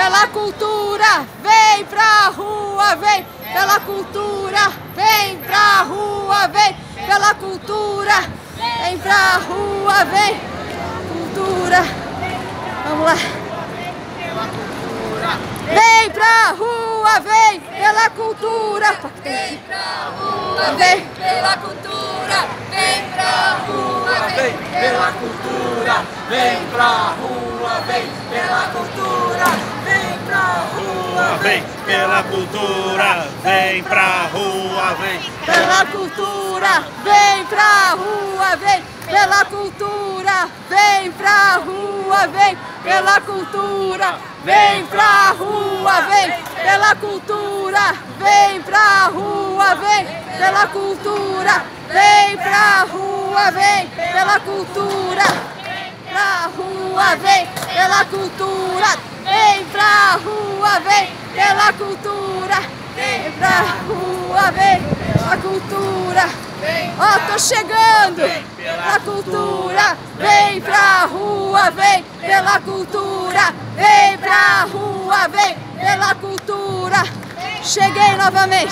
pela cultura, vem pra rua, vem pela cultura, vem pra rua, vem pela cultura, vem pra rua, vem cultura. Vamos lá. Vem pra rua, vem pela cultura. Vem pra rua, vem pela cultura, vem pra rua, vem pela cultura, vem pra rua, vem pela cultura, vem pra rua, vem pela cultura, vem pra rua, vem. Pela cultura, vem pra rua, vem. Pela cultura, vem pra rua, vem. Pela cultura, vem pra rua, vem. Pela cultura, vem pra rua, vem. Pela cultura, vem pra rua, vem. Pela cultura, pra rua, vem. Pela cultura, vem pra rua, vem pela cultura, vem pra rua, vem pela cultura. Ó, oh, tô chegando! Pela cultura, vem pra rua, vem pela cultura, vem pra rua, vem pela cultura. Cheguei novamente.